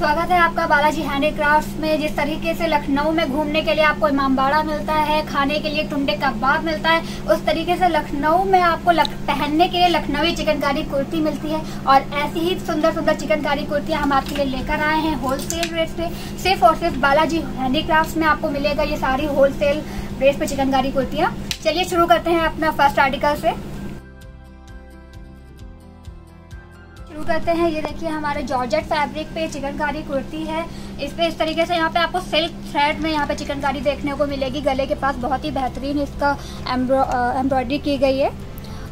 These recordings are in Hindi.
स्वागत है आपका बालाजी हैंडीक्राफ्ट में। जिस तरीके से लखनऊ में घूमने के लिए आपको इमामबाड़ा मिलता है खाने के लिए टुंडे कबाब मिलता है उस तरीके से लखनऊ में आपको लख, पहनने के लिए लखनवी चिकनकारी कुर्ती मिलती है और ऐसी ही सुंदर सुंदर चिकनकारी कुर्तियाँ हम आपके लिए लेकर आए हैं होलसेल रेट पे। सिर्फ़ और सिर्फ़ बालाजी हैंडीक्राफ्ट में आपको मिलेगा ये सारी होलसेल रेट पे चिकनकारी कुर्तियाँ। चलिए शुरू करते हैं अपना फ़र्स्ट आर्टिकल से। शुरू करते हैं। ये देखिए, हमारे जॉर्जेट फैब्रिक पे चिकनकारी कुर्ती है। इस पे इस तरीके से यहाँ पे आपको सिल्क थ्रेड में यहाँ पे चिकनकारी देखने को मिलेगी। गले के पास बहुत ही बेहतरीन इसका एम्ब्रॉयडरी की गई है।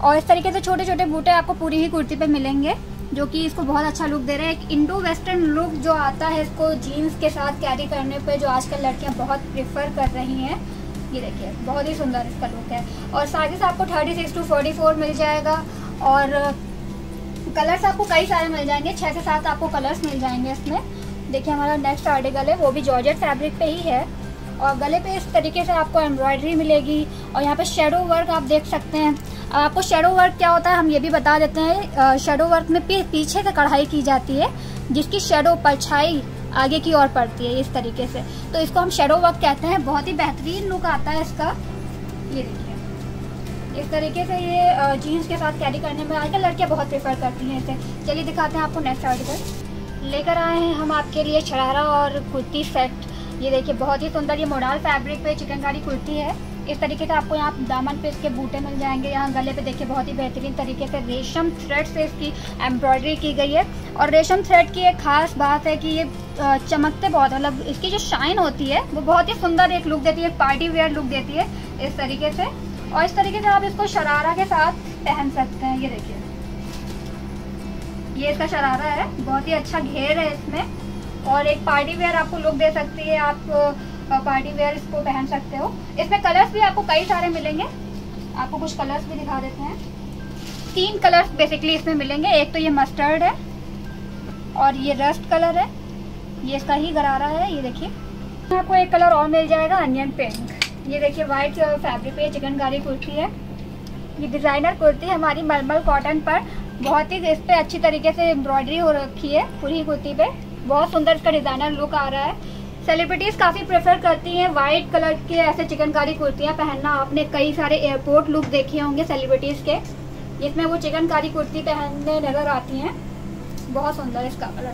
और इस तरीके से छोटे छोटे बूटे आपको पूरी ही कुर्ती पे मिलेंगे, जो कि इसको बहुत अच्छा लुक दे रहे हैं। एक इंडो वेस्टर्न लुक जो आता है इसको जीन्स के साथ कैरी करने पे, जो आजकल लड़कियाँ बहुत प्रिफर कर रही हैं। ये देखिए, बहुत ही सुंदर इसका लुक है। और साइजेस आपको thirty six to forty four मिल जाएगा। और कलर्स आपको कई सारे मिल जाएँगे छः से सात आपको कलर्स मिल जाएँगे इसमें। देखिए, हमारा नेक्स्ट आर्टिकल है, वो भी जॉर्जेट फैब्रिक पे ही है। और गले पे इस तरीके से आपको एम्ब्रॉयडरी मिलेगी। और यहाँ पे शेडो वर्क आप देख सकते हैं। आपको शेडो वर्क क्या होता है, हम ये भी बता देते हैं। शेडो वर्क में पीछे से कढ़ाई की जाती है, जिसकी शेडो परछाई आगे की ओर पड़ती है, इस तरीके से। तो इसको हम शेडो वर्क कहते हैं। बहुत ही बेहतरीन लुक आता है इसका। ये देखिए। इस तरीके से ये जीन्स के साथ कैरी करने में आजकल लड़कियाँ बहुत प्रेफर करती हैं इसे। चलिए दिखाते हैं आपको नेक्स्ट आर्टिकल लेकर आए हैं हम आपके लिए शरारा और कुर्ती सेट ये देखिए, बहुत ही सुंदर ये मोडाल फैब्रिक पे चिकनकारी कुर्ती है। इस तरीके से आपको यहाँ दामन पे इसके बूटे मिल जाएँगे। यहाँ गले पे देखिए, बहुत ही बेहतरीन तरीके से रेशम थ्रेड से इसकी एम्ब्रॉयडरी की गई है। और रेशम थ्रेड की एक खास बात है कि ये चमकते बहुत मतलब इसकी जो शाइन होती है, वो बहुत ही सुंदर एक लुक देती है पार्टी वेयर लुक देती है। इस तरीके से और इस तरीके से आप इसको शरारा के साथ पहन सकते हैं, ये देखिए। ये इसका शरारा है, बहुत ही अच्छा घेर है इसमें। और एक पार्टी वेयर आपको लुक दे सकती है, आप पार्टी वेयर इसको पहन सकते हो। इसमें कलर्स भी आपको कई सारे मिलेंगे। आपको कुछ कलर्स भी दिखा देते हैं। तीन कलर्स बेसिकली इसमें मिलेंगे। एक तो ये मस्टर्ड है, और ये रस्ट कलर है। ये इसका ही गरारा है, ये देखिए। आपको एक कलर और मिल जाएगा अनियन पिंक ये देखिए व्हाइट फैब्रिक पे चिकनकारी कुर्ती है। ये डिज़ाइनर कुर्ती हमारी मलमल कॉटन पर। बहुत ही इस पे अच्छी तरीके से एम्ब्रॉयडरी हो रखी है पूरी कुर्ती पे। बहुत सुंदर इसका डिज़ाइनर लुक आ रहा है। सेलिब्रिटीज़ काफ़ी प्रेफर करती हैं व्हाइट कलर के ऐसे चिकनकारी कुर्तियाँ पहनना। आपने कई सारे एयरपोर्ट लुक देखे होंगे सेलिब्रिटीज़ के। जिसमें वो चिकनकारी कुर्ती पहनने नज़र आती हैं। बहुत सुंदर इसका कलर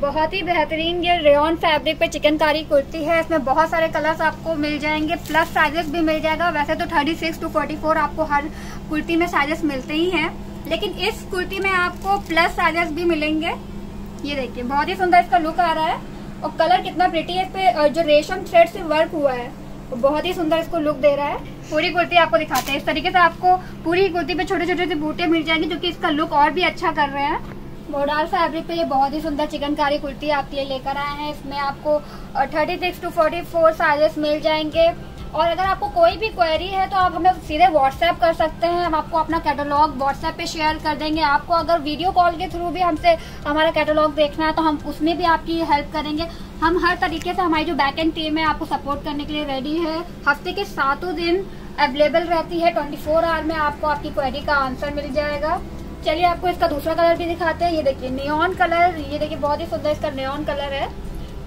बहुत ही बेहतरीन ये रेन फैब्रिक पे चिकनकारी कुर्ती है। इसमें बहुत सारे कलर्स आपको मिल जाएँगे प्लस साइजेस भी मिल जाएगा। वैसे तो 36 टू 44 आपको हर कुर्ती में साइजेस मिलते ही हैं। लेकिन इस कुर्ती में आपको प्लस साइजेस भी मिलेंगे। ये देखिए, बहुत ही सुंदर इसका लुक आ रहा है। और कलर कितना प्रिटी है इस पे जो रेशम थ्रेड से वर्क हुआ है। वो बहुत ही सुंदर इसको लुक दे रहा है। पूरी कुर्ती आपको दिखाते हैं। इस तरीके से आपको पूरी कुर्ती पे छोटे छोटे से बूटे मिल जाएँगे, जो कि इसका लुक और भी अच्छा कर रहे हैं। मोडाल फैब्रिक पे ये बहुत ही सुंदर चिकनकारी कुर्ती आपके लिए लेकर आए हैं। इसमें आपको thirty six to forty four sizes मिल जाएँगे। और अगर आपको कोई भी क्वेरी है तो आप हमें सीधे व्हाट्सएप कर सकते हैं। हम आपको अपना कैटलॉग व्हाट्सएप पे शेयर कर देंगे। आपको अगर वीडियो कॉल के थ्रू भी हमसे, हमारा कैटलॉग देखना है तो हम उसमें भी आपकी हेल्प करेंगे। हम हर तरीके से हमारी जो बैक एंड टीम है, आपको सपोर्ट करने के लिए रेडी है। हफ़्ते के सातों दिन अवेलेबल रहती है। ट्वेंटी फोर आवर में आपको आपकी क्वेरी का आंसर मिल जाएगा। चलिए आपको इसका दूसरा कलर भी दिखाते हैं। ये देखिए नियॉन कलर ये देखिए, बहुत ही सुंदर इसका नियॉन कलर है।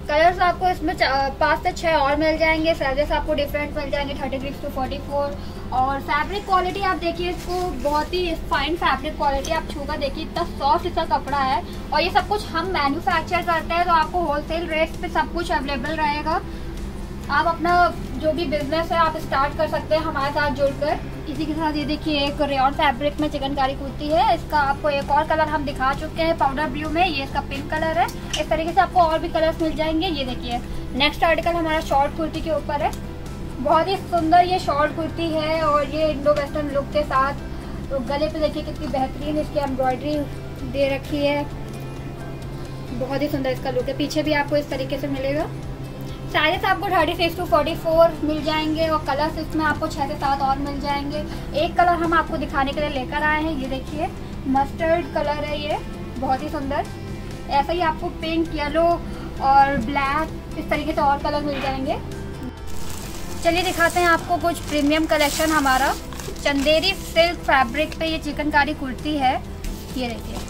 कलर्स आपको इसमें पाँच से छह और मिल जाएँगे। साइजेस आपको डिफरेंट मिल जाएँगे thirty six to forty four और फैब्रिक क्वालिटी आप देखिए, इसको बहुत ही फाइन फैब्रिक क्वालिटी आप छूकर देखिए, इतना सॉफ्ट इसका कपड़ा है। और ये सब कुछ हम मैन्युफैक्चर करते हैं तो आपको होलसेल रेट पे सब कुछ अवेलेबल रहेगा। आप अपना जो भी बिज़नेस है, आप स्टार्ट कर सकते हैं हमारे साथ जुड़कर। इसी के साथ ये देखिए, एक रेन फैब्रिक में चिकनकारी कुर्ती है। इसका आपको एक और कलर हम दिखा चुके हैं पाउडर ब्लू में। ये इसका पिंक कलर है। इस तरीके से आपको और भी कलर्स मिल जाएँगे। ये देखिए नेक्स्ट आर्टिकल हमारा शॉर्ट कुर्ती के ऊपर है। बहुत ही सुंदर ये शॉर्ट कुर्ती है और ये इंडो वेस्टर्न लुक के साथ। तो गले पे देखिए कितनी बेहतरीन इसकी एम्ब्रॉयडरी दे रखी है। बहुत ही सुंदर इसका लुक है। पीछे भी आपको इस तरीके से मिलेगा। साइजेस आपको thirty six to forty four मिल जाएँगे और कलर्स इसमें आपको छः से सात और मिल जाएँगे। एक कलर हम आपको दिखाने के लिए लेकर आए हैं, ये देखिए। मस्टर्ड कलर है ये, बहुत ही सुंदर। ऐसा ही आपको पिंक येलो और ब्लैक इस तरीके से और कलर मिल जाएँगे। चलिए दिखाते हैं आपको कुछ प्रीमियम कलेक्शन हमारा। चंदेरी सिल्क फैब्रिक पे ये चिकनकारी कुर्ती है, ये देखिए।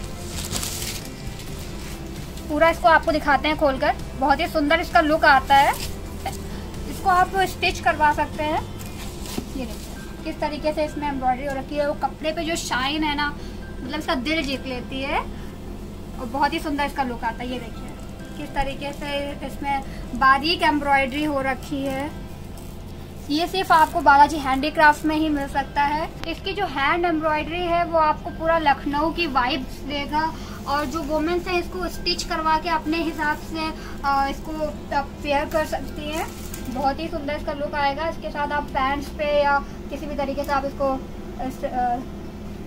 पूरा इसको आपको दिखाते हैं खोलकर। बहुत ही सुंदर इसका लुक आता है। इसको आप स्टिच करवा सकते हैं। ये देखिए, किस तरीके से इसमें एम्ब्रॉयडरी हो रखी है। वो कपड़े पे जो शाइन है ना मतलब इसका दिल जीत लेती है। और बहुत ही सुंदर इसका लुक आता है। ये देखिए, किस तरीके से इसमें बारीक एम्ब्रॉयडरी हो रखी है। ये सिर्फ़ आपको बालाजी हैंडीक्राफ्ट में ही मिल सकता है। इसकी जो हैंड एम्ब्रॉयडरी है, वो आपको पूरा लखनऊ की वाइब्स देगा। और जो वुमेन्स है, इसको स्टिच करवा के अपने हिसाब से इसको पेयर कर सकती हैं। बहुत ही सुंदर इसका लुक आएगा। इसके साथ आप पैंट्स पे या किसी भी तरीके से आप इसको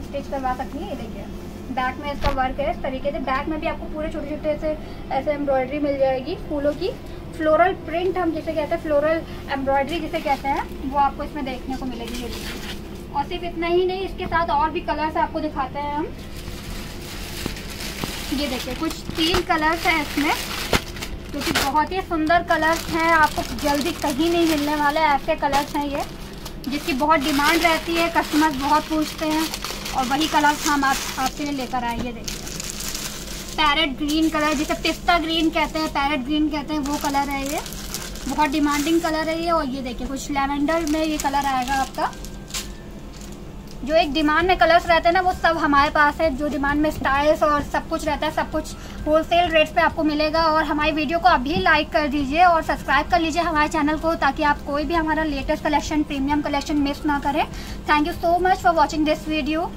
स्टिच करवा सकती हैं। ये देखिए बैक में इसका वर्क है। इस तरीके से बैक में भी आपको पूरे छोटे छोटे से ऐसे एम्ब्रॉयडरी मिल जाएगी फूलों की। फ्लोरल प्रिंट हम जिसे कहते हैं फ्लोरल एम्ब्रॉयडरी जिसे कहते हैं, वो आपको इसमें देखने को मिलेगी। और सिर्फ़ इतना ही नहीं, इसके साथ और भी कलर्स आपको दिखाते हैं हम। ये देखिए, कुछ तीन कलर्स हैं इसमें, जो कि बहुत ही सुंदर कलर्स हैं। आपको जल्दी कहीं नहीं मिलने वाले ऐसे कलर्स हैं ये, जिसकी बहुत डिमांड रहती है कस्टमर्स बहुत पूछते हैं। और वही कलर्स हम आप, आपके लिए लेकर आए ये देखिए। पैरेट ग्रीन कलर जिसे पिस्ता ग्रीन कहते हैं पैरेट ग्रीन कहते हैं, वो कलर है ये। बहुत डिमांडिंग कलर है ये, और ये देखिए, कुछ लेवेंडर में ये कलर आएगा आपका। जो एक डिमांड में कलर्स रहते हैं ना, वो सब हमारे पास है। जो डिमांड में स्टाइल्स और सब कुछ रहता है, सब कुछ होलसेल रेट्स पे आपको मिलेगा। और हमारी वीडियो को अभी लाइक कर दीजिए और सब्सक्राइब कर लीजिए हमारे चैनल को, ताकि आप कोई भी हमारा latest collection premium collection miss ना करें। Thank you so much for watching this video